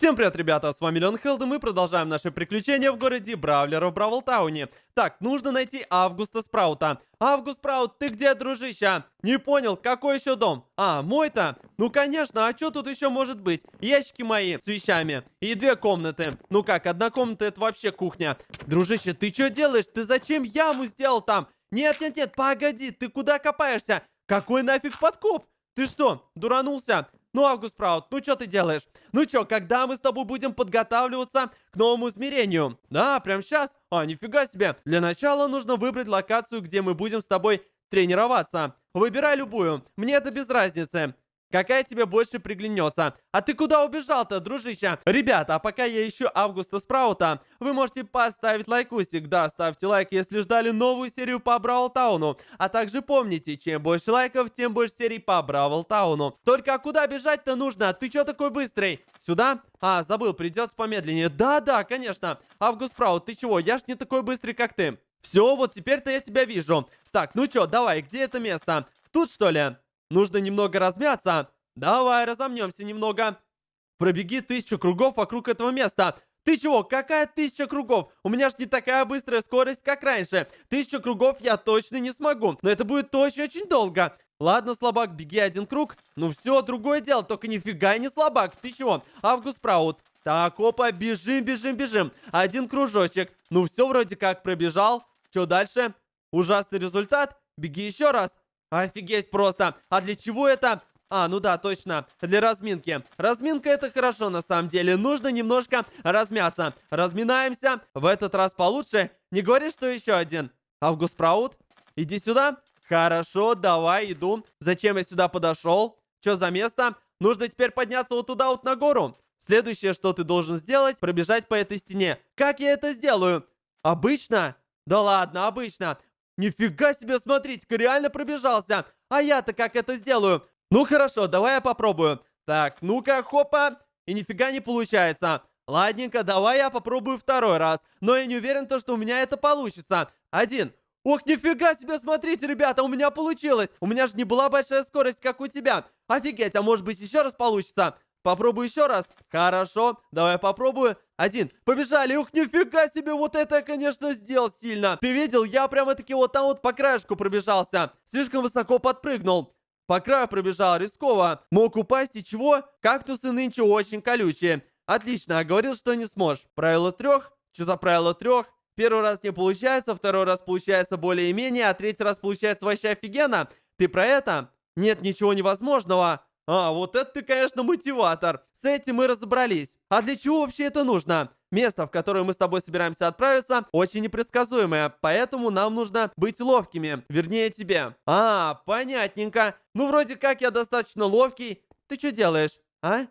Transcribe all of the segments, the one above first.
Всем привет, ребята, с вами Леон Хелд, и мы продолжаем наши приключения в городе Бравлера в Бравлтауне. Так, нужно найти Августа Спраута. Август Спраут, ты где, дружище? Не понял, какой еще дом? А, мой-то? Ну, конечно, а что тут еще может быть? Ящики мои с вещами и две комнаты. Ну как, одна комната это вообще кухня. Дружище, ты что делаешь? Ты зачем яму сделал там? Нет-нет-нет, погоди, ты куда копаешься? Какой нафиг подкоп? Ты что, дуранулся? Ну, Август Праут, ну что ты делаешь? Ну что, когда мы с тобой будем подготавливаться к новому измерению? Да, прям сейчас? А, нифига себе. Для начала нужно выбрать локацию, где мы будем с тобой тренироваться. Выбирай любую, мне это без разницы. Какая тебе больше приглянется? А ты куда убежал-то, дружище? Ребята, а пока я ищу Августа Спраута, вы можете поставить лайкусик. Да, ставьте лайк, если ждали новую серию по Бравл Тауну. А также помните, чем больше лайков, тем больше серий по Бравл Тауну. Только куда бежать-то нужно? Ты чё такой быстрый? Сюда? А, забыл, придется помедленнее. Да-да, конечно. Август Спраут, ты чего? Я ж не такой быстрый, как ты. Все, вот теперь-то я тебя вижу. Так, ну чё, давай, где это место? Тут, что ли? Нужно немного размяться. Давай, разомнемся немного. Пробеги тысячу кругов вокруг этого места. Ты чего? Какая тысяча кругов? У меня ж не такая быстрая скорость, как раньше. Тысячу кругов я точно не смогу. Но это будет очень-очень долго. Ладно, слабак, беги один круг. Ну все, другое дело, только нифига не слабак. Ты чего? Август Праут. Так, опа, бежим, бежим, бежим. Один кружочек. Ну все, вроде как пробежал. Что дальше? Ужасный результат. Беги еще раз. Офигеть просто. А для чего это? А, ну да, точно. Для разминки. Разминка это хорошо на самом деле. Нужно немножко размяться. Разминаемся. В этот раз получше. Не говори, что еще один. Август Праут, иди сюда. Хорошо, давай, иду. Зачем я сюда подошел? Что за место? Нужно теперь подняться вот туда вот на гору. Следующее, что ты должен сделать, пробежать по этой стене. Как я это сделаю? Обычно? Да ладно, обычно. Нифига себе, смотрите-ка, реально пробежался. А я-то как это сделаю? Ну хорошо, давай я попробую. Так, ну-ка, хопа. И нифига не получается. Ладненько, давай я попробую второй раз. Но я не уверен, то, что у меня это получится. Один. Ох, нифига себе, смотрите, ребята, у меня получилось. У меня же не была большая скорость, как у тебя. Офигеть, а может быть еще раз получится? Попробую еще раз. Хорошо, давай попробую. Один. Побежали. Ух, нифига себе, вот это я, конечно, сделал сильно. Ты видел, я прямо-таки вот там вот по краешку пробежался. Слишком высоко подпрыгнул. По краю пробежал рисково. Мог упасть и чего? Кактусы нынче очень колючие. Отлично, а говорил, что не сможешь. Правило трех? Что за правило трех? Первый раз не получается, второй раз получается более-менее, а третий раз получается вообще офигенно. Ты про это? Нет ничего невозможного. А, вот это ты, конечно, мотиватор. С этим мы разобрались. А для чего вообще это нужно? Место, в которое мы с тобой собираемся отправиться, очень непредсказуемое, поэтому нам нужно быть ловкими. Вернее, тебе. А, понятненько. Ну, вроде как я достаточно ловкий. Ты что делаешь, а?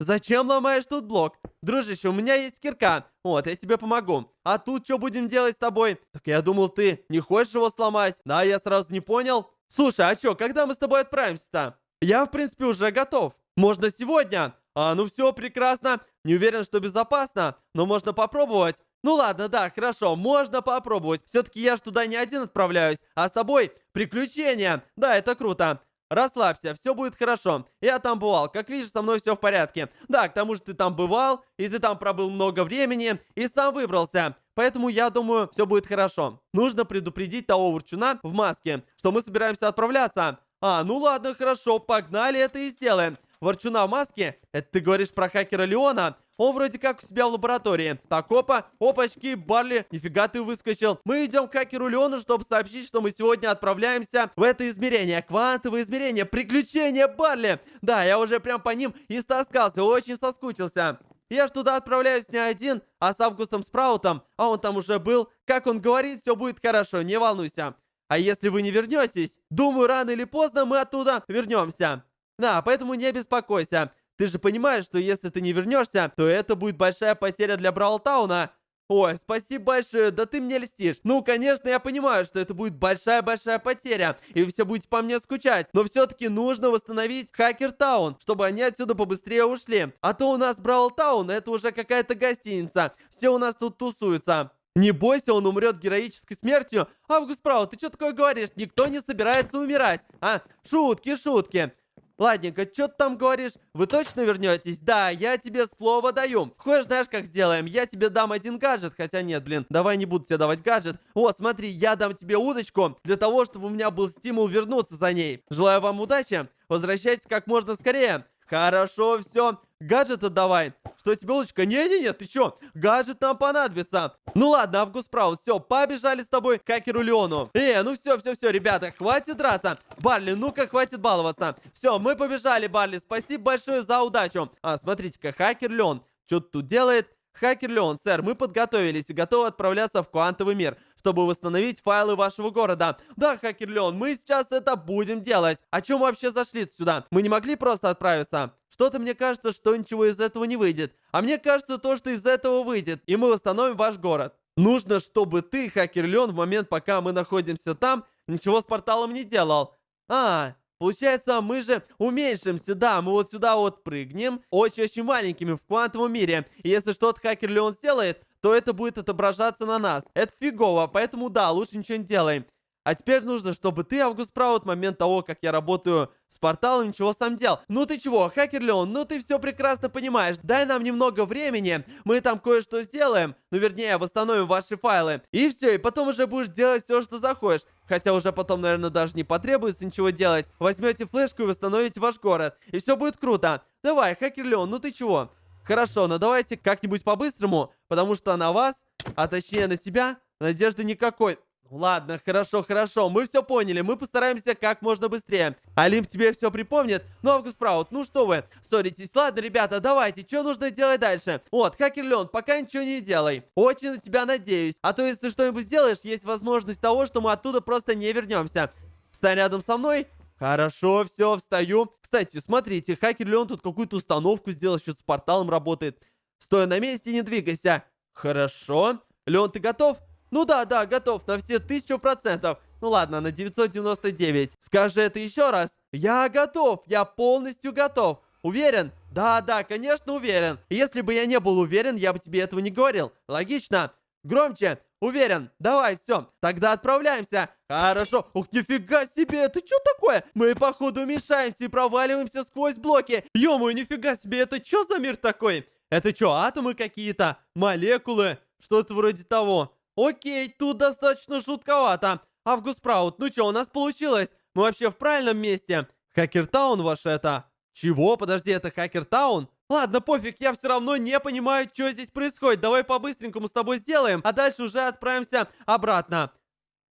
Зачем ломаешь тут блок? Дружище, у меня есть кирка. Вот, я тебе помогу. А тут что будем делать с тобой? Так я думал, ты не хочешь его сломать. Да, я сразу не понял. Слушай, а что, когда мы с тобой отправимся-то? Я, в принципе, уже готов. Можно сегодня. А, ну все, прекрасно. Не уверен, что безопасно, но можно попробовать. Ну ладно, да, хорошо, можно попробовать. Все-таки я ж туда не один отправляюсь, а с тобой приключения. Да, это круто. Расслабься, все будет хорошо. Я там бывал, как видишь, со мной все в порядке. Да, к тому же ты там бывал, и ты там пробыл много времени, и сам выбрался. Поэтому я думаю, все будет хорошо. Нужно предупредить того урчуна в маске, что мы собираемся отправляться. А, ну ладно, хорошо, погнали это и сделаем. Ворчуна в маске? Это ты говоришь про хакера Леона? Он вроде как у себя в лаборатории. Так, опа, опачки, Барли, нифига ты выскочил. Мы идем к хакеру Леону, чтобы сообщить, что мы сегодня отправляемся в это измерение. Квантовое измерение, приключения Барли. Да, я уже прям по ним и стаскался, очень соскучился. Я ж туда отправляюсь не один, а с Августом Спраутом, а он там уже был. Как он говорит, все будет хорошо, не волнуйся. А если вы не вернетесь, думаю, рано или поздно мы оттуда вернемся. Да, поэтому не беспокойся. Ты же понимаешь, что если ты не вернешься, то это будет большая потеря для Браултауна. Ой, спасибо большое, да ты мне льстишь. Ну, конечно, я понимаю, что это будет большая-большая потеря, и вы все будете по мне скучать. Но все-таки нужно восстановить Хакер Таун, чтобы они отсюда побыстрее ушли. А то у нас Браултаун, это уже какая-то гостиница. Все у нас тут тусуются. Не бойся, он умрет героической смертью. Август Праут, ты что такое говоришь? Никто не собирается умирать. А, шутки, шутки. Ладненько, что ты там говоришь? Вы точно вернетесь? Да, я тебе слово даю. Хочешь, знаешь, как сделаем? Я тебе дам один гаджет. Хотя нет, блин, давай не буду тебе давать гаджет. Вот, смотри, я дам тебе удочку для того, чтобы у меня был стимул вернуться за ней. Желаю вам удачи. Возвращайтесь как можно скорее. Хорошо, все. Гаджет отдавай. Что тебе, удочка? Не-не-не, ты чё? Гаджет нам понадобится. Ну ладно, Август Спраут, все, побежали с тобой к хакеру Леону. Э, ну все, все, все, ребята, хватит драться. Барли, ну-ка, хватит баловаться. Все, мы побежали, Барли, спасибо большое за удачу. А, смотрите-ка, хакер Леон, что тут делает? Хакер Леон, сэр, мы подготовились и готовы отправляться в квантовый мир чтобы восстановить файлы вашего города. Да, Хакер Леон, мы сейчас это будем делать. А чем вообще зашли сюда? Мы не могли просто отправиться? Что-то мне кажется, что ничего из этого не выйдет. А мне кажется, то, что из этого выйдет. И мы восстановим ваш город. Нужно, чтобы ты, Хакер Леон, в момент, пока мы находимся там, ничего с порталом не делал. А, Получается, мы же уменьшимся, да, мы вот сюда вот прыгнем, очень-очень маленькими в квантовом мире. И если что-то хакер Леон сделает, то это будет отображаться на нас. Это фигово, поэтому да, лучше ничего не делаем. А теперь нужно, чтобы ты, Август Праут, момент того, как я работаю с порталом, ничего сам делал. Ну ты чего, хакер Леон, ну ты все прекрасно понимаешь. Дай нам немного времени, мы там кое-что сделаем. Ну вернее, восстановим ваши файлы. И все, и потом уже будешь делать все, что захочешь. Хотя уже потом, наверное, даже не потребуется ничего делать. Возьмете флешку и восстановите ваш город. И все будет круто. Давай, хакер Леон, ну ты чего? Хорошо, но давайте как-нибудь по-быстрому, потому что на вас, а точнее на тебя, надежды никакой. Ладно, хорошо, хорошо, мы все поняли, мы постараемся как можно быстрее. Олимп тебе все припомнит. Ну, Август Спраут, ну что вы, ссоритесь? Ладно, ребята, давайте, что нужно делать дальше? Вот, Хакер Леон, пока ничего не делай. Очень на тебя надеюсь. А то, если ты что-нибудь сделаешь, есть возможность того, что мы оттуда просто не вернемся. Встань рядом со мной. Хорошо, все, встаю. Кстати, смотрите, Хакер Леон тут какую-то установку сделал, сейчас с порталом работает. Стой на месте, не двигайся. Хорошо. Леон, ты готов? Ну да, да, готов на все тысячу процентов. Ну ладно, на 999. Скажи это еще раз. Я готов, я полностью готов. Уверен? Да, да, конечно уверен. Если бы я не был уверен, я бы тебе этого не говорил. Логично. Громче. Уверен. Давай, все. Тогда отправляемся. Хорошо. Ух, нифига себе. Это что такое? Мы, походу, мешаемся и проваливаемся сквозь блоки. ё нифига себе. Это что за мир такой? Это что, атомы какие-то? Молекулы? Что-то вроде того. Окей, тут достаточно жутковато. Август Праут, ну что, у нас получилось? Мы вообще в правильном месте. Хакертаун ваш это. Чего? Подожди, это Хакертаун? Ладно, пофиг, я все равно не понимаю, что здесь происходит. Давай по-быстренькому с тобой сделаем, а дальше уже отправимся обратно.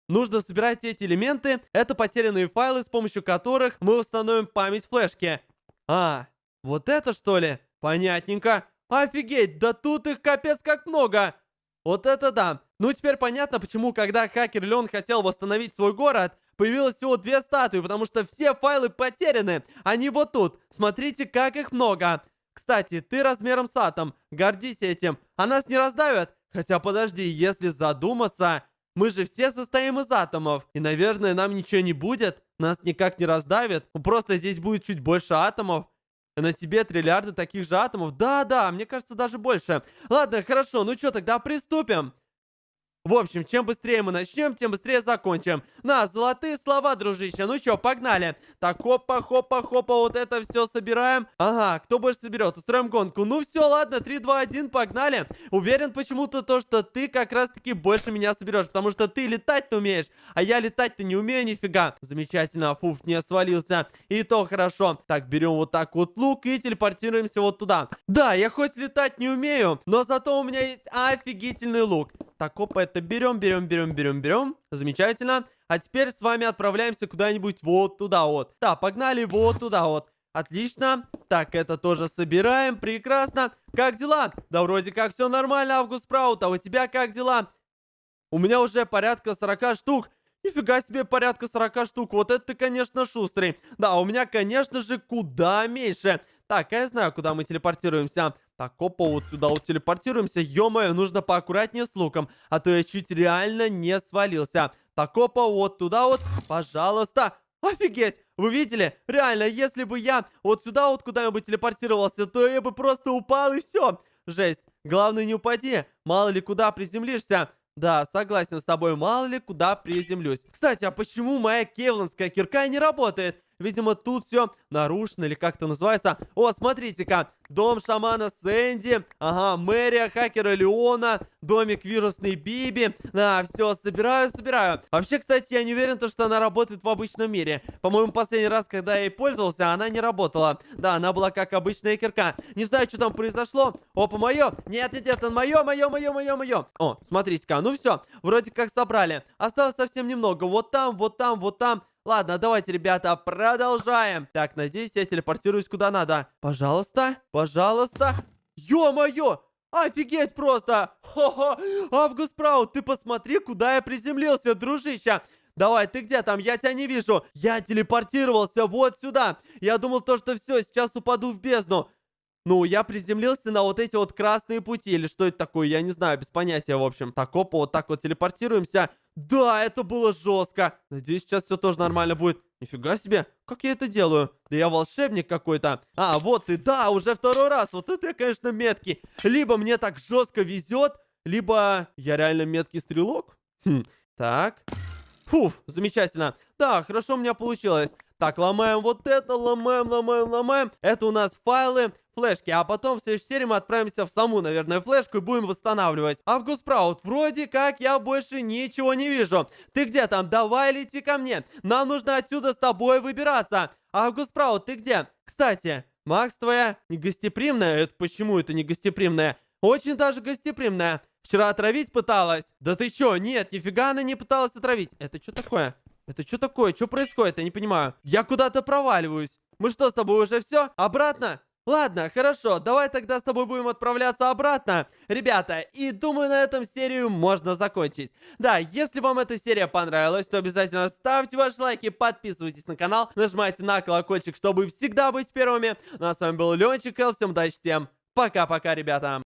Нужно собирать эти элементы. Это потерянные файлы, с помощью которых мы восстановим память флешки. А, вот это что ли? Понятненько. Офигеть, да тут их капец как много. Вот это да. Ну, теперь понятно, почему, когда хакер Леон хотел восстановить свой город, появилось всего две статуи, потому что все файлы потеряны. Они вот тут. Смотрите, как их много. Кстати, ты размером с атом. Гордись этим. А нас не раздавят? Хотя, подожди, если задуматься... Мы же все состоим из атомов. И, наверное, нам ничего не будет. Нас никак не раздавят. Ну, просто здесь будет чуть больше атомов. На тебе триллиарды таких же атомов? Да-да, мне кажется, даже больше. Ладно, хорошо, ну что, тогда приступим. В общем, чем быстрее мы начнем, тем быстрее закончим. На, золотые слова, дружище. Ну что, погнали. Так, хопа, хопа, хопа, вот это все собираем. Ага, кто больше соберет? Устроим гонку. Ну все, ладно, 3, 2, 1, погнали. Уверен почему-то то, что ты как раз-таки больше меня соберешь, потому что ты летать-то умеешь, а я летать-то не умею нифига. Замечательно, фуф, не свалился. И то хорошо. Так, берем вот так вот лук и телепортируемся вот туда. Да, я хоть летать не умею, но зато у меня есть офигительный лук. Так, опа, это берем, берем, берем, берем, берем. Замечательно. А теперь с вами отправляемся куда-нибудь вот туда вот. Да, погнали вот туда вот. Отлично. Так, это тоже собираем. Прекрасно. Как дела? Да вроде как все нормально, Август Праут. А у тебя как дела? У меня уже порядка 40 штук. Нифига себе, порядка 40 штук. Вот это ты, конечно, шустрый. Да, у меня, конечно же, куда меньше. Так, я знаю, куда мы телепортируемся. Так, опа, вот сюда вот телепортируемся. Ё-моё, нужно поаккуратнее с луком, а то я чуть реально не свалился. Так, опа, вот туда вот, пожалуйста. Офигеть! Вы видели? Реально, если бы я вот сюда вот куда-нибудь телепортировался, то я бы просто упал и все. Жесть. Главное, не упади. Мало ли куда приземлишься. Да, согласен с тобой, мало ли куда приземлюсь. Кстати, а почему моя кевланская кирка не работает? Видимо, тут все нарушено, или как это называется. О, смотрите-ка, дом шамана Сэнди, ага, мэрия хакера Леона, домик вирусный Биби. Да, все, собираю, собираю. Вообще, кстати, я не уверен, то, что она работает в обычном мире. По-моему, последний раз, когда я ей пользовался, она не работала. Да, она была как обычная кирка. Не знаю, что там произошло. Опа, мое. Нет, нет, нет, мое, мое, мое, мое, мое. О, смотрите-ка, ну все, вроде как собрали. Осталось совсем немного. Вот там, вот там, вот там. Ладно, давайте, ребята, продолжаем. Так, надеюсь, я телепортируюсь куда надо. Пожалуйста, пожалуйста. Ё-моё! Офигеть просто! Хо-хо! Август Праут, ты посмотри, куда я приземлился, дружище! Давай, ты где там? Я тебя не вижу. Я телепортировался вот сюда. Я думал то, что все, сейчас упаду в бездну. Ну, я приземлился на вот эти вот красные пути. Или что это такое? Я не знаю, без понятия, в общем. Так, опа, вот так вот телепортируемся. Да, это было жестко. Надеюсь, сейчас все тоже нормально будет. Нифига себе, как я это делаю? Да я волшебник какой-то. А, вот и да, уже второй раз. Вот это я, конечно, меткий. Либо мне так жестко везет, либо я реально меткий стрелок. Хм, так. Фуф, замечательно. Да, хорошо у меня получилось. Так, ломаем вот это, ломаем, ломаем, ломаем. Это у нас файлы, флешки. А потом в следующей серии мы отправимся в саму, наверное, флешку и будем восстанавливать. Август Праут, вроде как я больше ничего не вижу. Ты где там? Давай лети ко мне. Нам нужно отсюда с тобой выбираться. Август Праут, ты где? Кстати, Макс твоя не гостеприимная? Это почему это не гостеприимная? Очень даже гостеприимная. Вчера отравить пыталась. Да ты чё? Нет, нифига она не пыталась отравить. Это что такое? Это что такое? Что происходит? Я не понимаю. Я куда-то проваливаюсь. Мы что, с тобой уже все? Обратно? Ладно, хорошо, давай тогда с тобой будем отправляться обратно, ребята, и думаю, на этом серию можно закончить. Да, если вам эта серия понравилась, то обязательно ставьте ваши лайки, подписывайтесь на канал, нажимайте на колокольчик, чтобы всегда быть первыми. Ну а с вами был Ленчик, всем удачи, всем пока-пока, ребята.